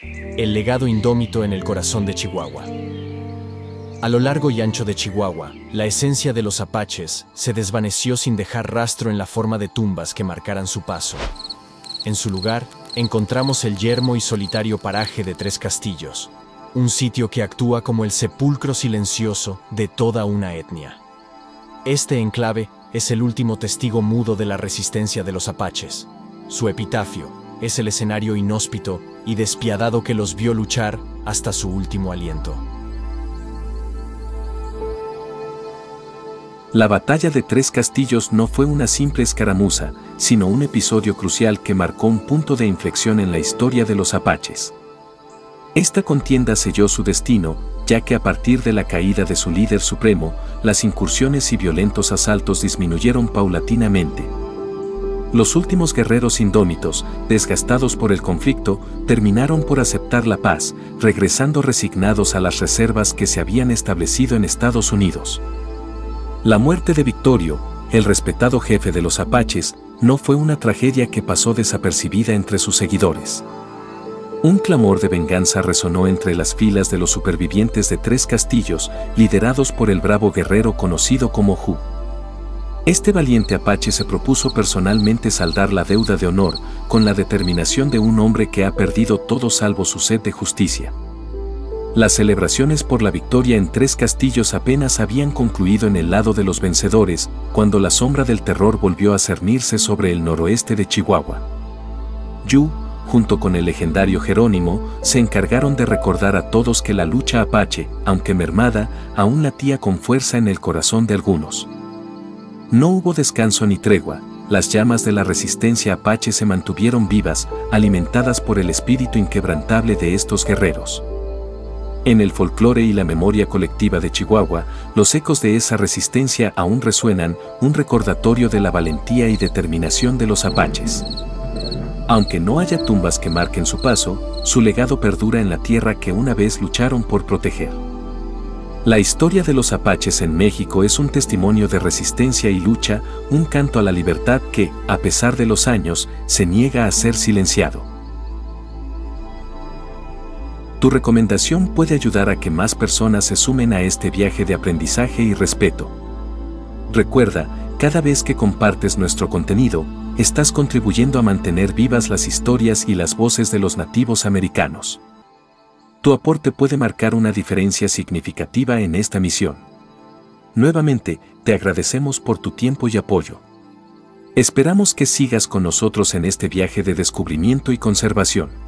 El legado indómito en el corazón de Chihuahua. A lo largo y ancho de Chihuahua, la esencia de los apaches se desvaneció sin dejar rastro en la forma de tumbas que marcaran su paso. En su lugar, encontramos el yermo y solitario paraje de Tres Castillos, un sitio que actúa como el sepulcro silencioso de toda una etnia. Este enclave es el último testigo mudo de la resistencia de los apaches. Su epitafio es el escenario inhóspito y despiadado que los vio luchar hasta su último aliento. La batalla de Tres Castillos no fue una simple escaramuza, sino un episodio crucial que marcó un punto de inflexión en la historia de los apaches. Esta contienda selló su destino, ya que a partir de la caída de su líder supremo, las incursiones y violentos asaltos disminuyeron paulatinamente. Los últimos guerreros indómitos, desgastados por el conflicto, terminaron por aceptar la paz, regresando resignados a las reservas que se habían establecido en Estados Unidos. La muerte de Victorio, el respetado jefe de los apaches, no fue una tragedia que pasó desapercibida entre sus seguidores. Un clamor de venganza resonó entre las filas de los supervivientes de tres castillos, liderados por el bravo guerrero conocido como Hu. Este valiente apache se propuso personalmente saldar la deuda de honor, con la determinación de un hombre que ha perdido todo salvo su sed de justicia. Las celebraciones por la victoria en Tres Castillos apenas habían concluido en el lado de los vencedores, cuando la sombra del terror volvió a cernirse sobre el noroeste de Chihuahua. Yu, junto con el legendario Jerónimo, se encargaron de recordar a todos que la lucha apache, aunque mermada, aún latía con fuerza en el corazón de algunos. No hubo descanso ni tregua, las llamas de la resistencia apache se mantuvieron vivas, alimentadas por el espíritu inquebrantable de estos guerreros. En el folclore y la memoria colectiva de Chihuahua, los ecos de esa resistencia aún resuenan, un recordatorio de la valentía y determinación de los apaches. Aunque no haya tumbas que marquen su paso, su legado perdura en la tierra que una vez lucharon por proteger. La historia de los apaches en México es un testimonio de resistencia y lucha, un canto a la libertad que, a pesar de los años, se niega a ser silenciado. Tu recomendación puede ayudar a que más personas se sumen a este viaje de aprendizaje y respeto. Recuerda, cada vez que compartes nuestro contenido, estás contribuyendo a mantener vivas las historias y las voces de los nativos americanos. Tu aporte puede marcar una diferencia significativa en esta misión. Nuevamente, te agradecemos por tu tiempo y apoyo. Esperamos que sigas con nosotros en este viaje de descubrimiento y conservación.